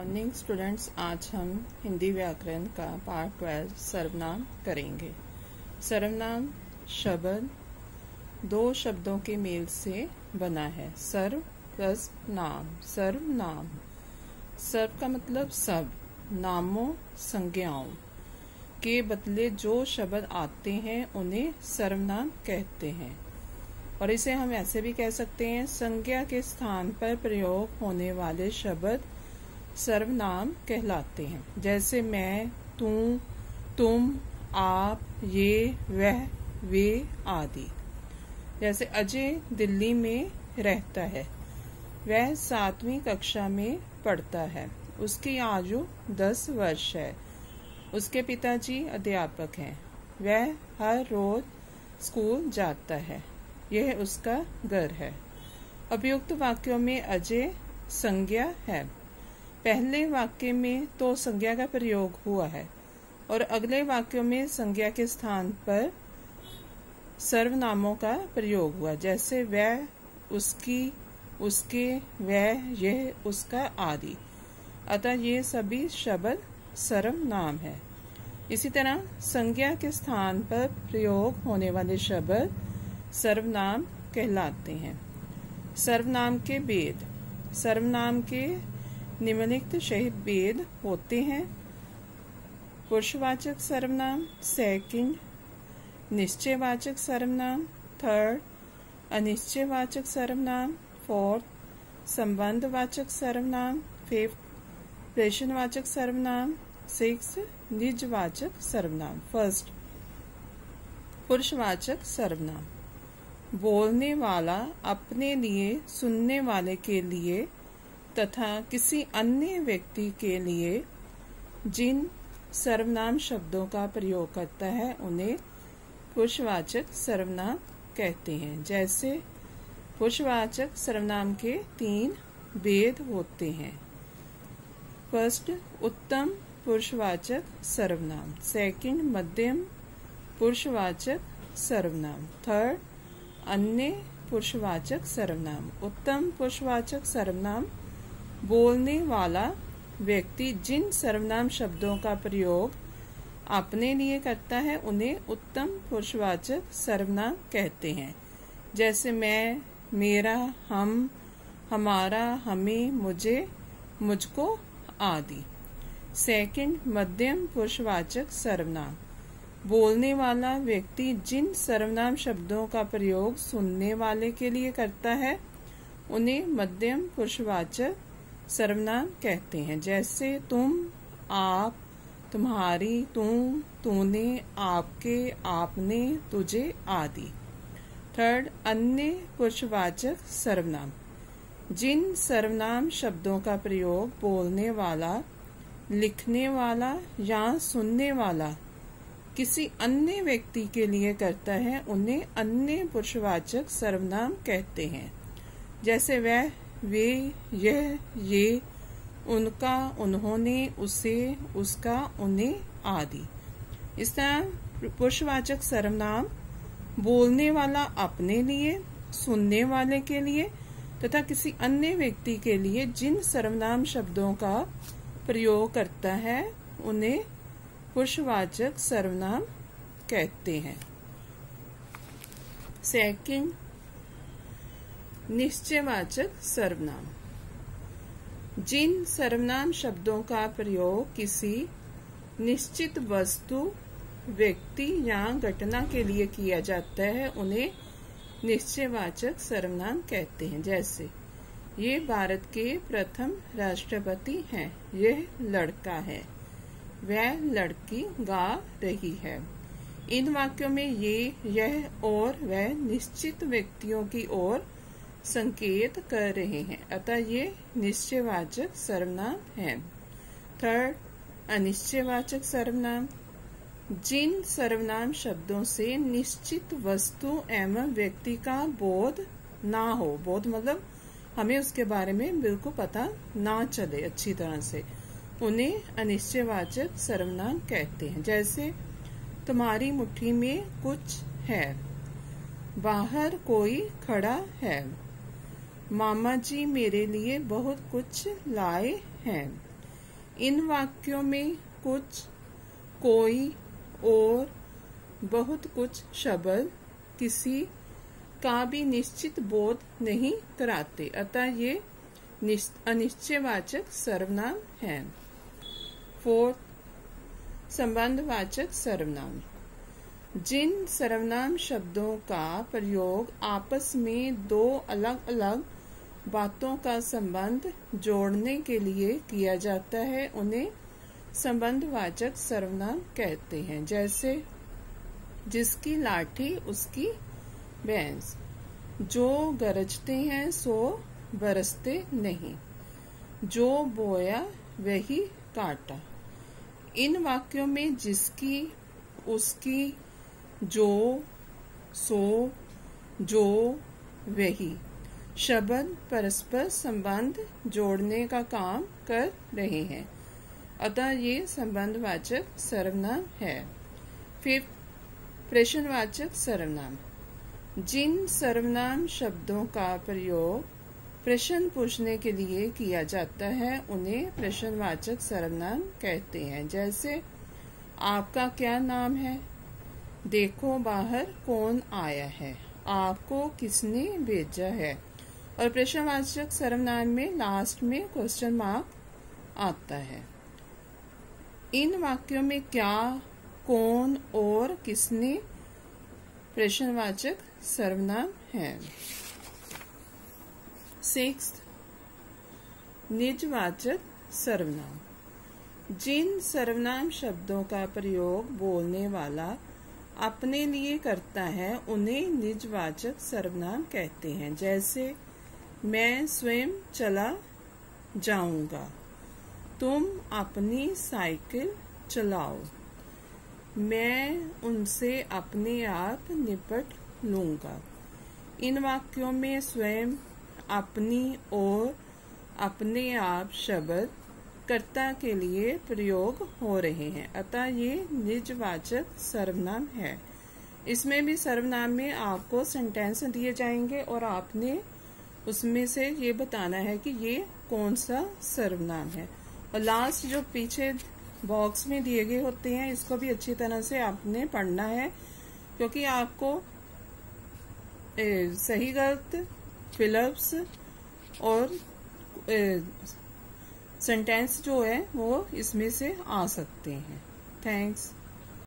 Morning students आज हम हिंदी व्याकरण का पार्ट ट्वेल्व सर्वनाम करेंगे। सर्वनाम शब्द दो शब्दों के मेल से बना है। सर्व प्लस नाम। सर्वनाम। सर्व का मतलब सब। नामों, संज्ञाओं के बदले जो शब्द आते हैं, उन्हें सर्वनाम कहते हैं। और इसे हम ऐसे भी कह सकते हैं, संज्ञा के स्थान पर प्रयोग होने वाले शब्द सर्वनाम कहलाते हैं। जैसे मैं, तू, तुम, आप, ये, वह, वे आदि। जैसे अजय दिल्ली में रहता है, वह सातवीं कक्षा में पढ़ता है। उसकी आयु दस वर्ष है। उसके पिताजी अध्यापक हैं। वह हर रोज स्कूल जाता है। यह उसका घर है। अभियुक्त वाक्यों में अजय संज्ञा है। पहले वाक्य में तो संज्ञा का प्रयोग हुआ है और अगले वाक्यों में संज्ञा के स्थान पर सर्वनामों का प्रयोग हुआ। जैसे वह उसकी, उसके वह यह, उसका आदि। अतः ये सभी शब्द सर्वनाम है। इसी तरह संज्ञा के स्थान पर प्रयोग होने वाले शब्द सर्वनाम कहलाते हैं। सर्वनाम के वेद सर्वनाम के निम्नलिखित शहीद भेद होते हैं। पुरुषवाचक सर्वनाम सेकंड निश्चयवाचक सर्वनाम थर्ड अनिश्चयवाचक सर्वनाम फोर्थ संबंधवाचक सर्वनाम फिफ्थ प्रेषणवाचक सर्वनाम सिक्स निजवाचक सर्वनाम फ़र्स्ट पुरुषवाचक सर्वनाम। बोलने वाला अपने लिए, सुनने वाले के लिए तथा किसी अन्य व्यक्ति के लिए जिन सर्वनाम शब्दों का प्रयोग करता है, उन्हें पुरुषवाचक सर्वनाम कहते हैं। जैसे पुरुषवाचक सर्वनाम के तीन भेद होते हैं। फ़र्स्ट, उत्तम पुरुषवाचक सर्वनाम। सेकंड, मध्यम पुरुषवाचक सर्वनाम। थर्ड, अन्य पुरुषवाचक सर्वनाम। उत्तम पुरुषवाचक सर्वनाम बोलने वाला व्यक्ति जिन सर्वनाम शब्दों का प्रयोग अपने लिए करता है, उन्हें उत्तम पुरुषवाचक सर्वनाम कहते हैं। जैसे मैं, मेरा, हम, हमारा, हमें, मुझे, मुझको आदि। सेकंड मध्यम पुरुषवाचक सर्वनाम। बोलने वाला व्यक्ति जिन सर्वनाम शब्दों का प्रयोग सुनने वाले के लिए करता है, उन्हें मध्यम पुरुषवाचक सर्वनाम कहते हैं, जैसे तुम आप, तुम्हारी, तुम, तूने, आपके, आपने, तुझे आदि। थर्ड अन्य पुरुषवाचक सर्वनाम जिन सर्वनाम शब्दों का प्रयोग बोलने वाला, लिखने वाला या सुनने वाला किसी अन्य व्यक्ति के लिए करता है, उन्हें अन्य पुरुषवाचक सर्वनाम कहते हैं। जैसे वह वे यह ये, उनका, उन्होंने उसे, उसका, उन्हें आदि। इस तरह पुरुषवाचक सर्वनाम बोलने वाला अपने लिए, सुनने वाले के लिए, तथा किसी अन्य व्यक्ति के लिए जिन सर्वनाम शब्दों का प्रयोग करता है, उन्हें पुरुषवाचक सर्वनाम कहते हैं। सेकंड निश्चयवाचक सर्वनाम। जिन सर्वनाम शब्दों का प्रयोग किसी निश्चित वस्तु, व्यक्ति या घटना के लिए किया जाता है, उन्हें निश्चयवाचक सर्वनाम कहते हैं। जैसे, ये भारत के प्रथम राष्ट्रपति हैं, यह लड़का है, वह लड़की गा रही है। इन वाक्यों में ये, यह और वह निश्चित व्यक्तियों की ओर संकेत कर रहे हैं। अतः ये निश्चयवाचक सर्वनाम है। थर्ड अनिश्चयवाचक सर्वनाम। जिन सर्वनाम शब्दों से निश्चित वस्तु एवं व्यक्ति का बोध ना हो, बोध मतलब हमें उसके बारे में बिल्कुल पता ना चले अच्छी तरह से, उन्हें अनिश्चयवाचक सर्वनाम कहते हैं। जैसे, तुम्हारी मुट्ठी में कुछ है, बाहर कोई खड़ा है। मामा जी मेरे लिए बहुत कुछ लाए हैं। इन वाक्यों में कुछ, कोई और बहुत कुछ शब्द किसी का भी निश्चित बोध नहीं कराते। अतः ये अनिश्चयवाचक सर्वनाम है। फोर्थ, संबंधवाचक सर्वनाम। जिन सर्वनाम शब्दों का प्रयोग आपस में दो अलग अलग बातों का संबंध जोड़ने के लिए किया जाता है, उन्हें संबंधवाचक सर्वनाम कहते हैं, जैसे जिसकी लाठी उसकी भैंस। जो गरजते हैं, सो बरसते नहीं। जो बोया, वही काटा। इन वाक्यों में जिसकी, उसकी, जो, सो, जो, वही शब्द परस्पर संबंध जोड़ने का काम कर रहे हैं। अतः ये संबंधवाचक सर्वनाम है। फिर प्रश्नवाचक सर्वनाम। जिन सर्वनाम शब्दों का प्रयोग प्रश्न पूछने के लिए किया जाता है, उन्हें प्रश्नवाचक सर्वनाम कहते हैं। जैसे, आपका क्या नाम है? देखो बाहर कौन आया है। आपको किसने भेजा है? और प्रश्नवाचक सर्वनाम में लास्ट में क्वेश्चन मार्क आता है। इन वाक्यों में क्या, कौन और किसने प्रश्नवाचक सर्वनाम है? सिक्स निजवाचक सर्वनाम। जिन सर्वनाम शब्दों का प्रयोग बोलने वाला अपने लिए करता है, उन्हें निजवाचक सर्वनाम कहते हैं। जैसे मैं स्वयं चला जाऊँगा। तुम अपनी साइकिल चलाओ। मैं उनसे अपने आप निपट लूँगा। इन वाक्यों में स्वयं अपनी और अपने आप शब्द कर्ता के लिए प्रयोग हो रहे हैं। अतः ये निजवाचक सर्वनाम है। इसमें भी सर्वनाम में आपको सेंटेंस दिए जाएँगे और आपने उसमें से ये बताना है कि ये कौन सा सर्वनाम है। और लास्ट जो पीछे बॉक्स में दिए गए होते हैं इसको भी अच्छी तरह से आपने पढ़ना है क्योंकि आपको ए, सही गलत फिलप्स और सेंटेंस जो है वो इसमें से आ सकते हैं। थैंक्स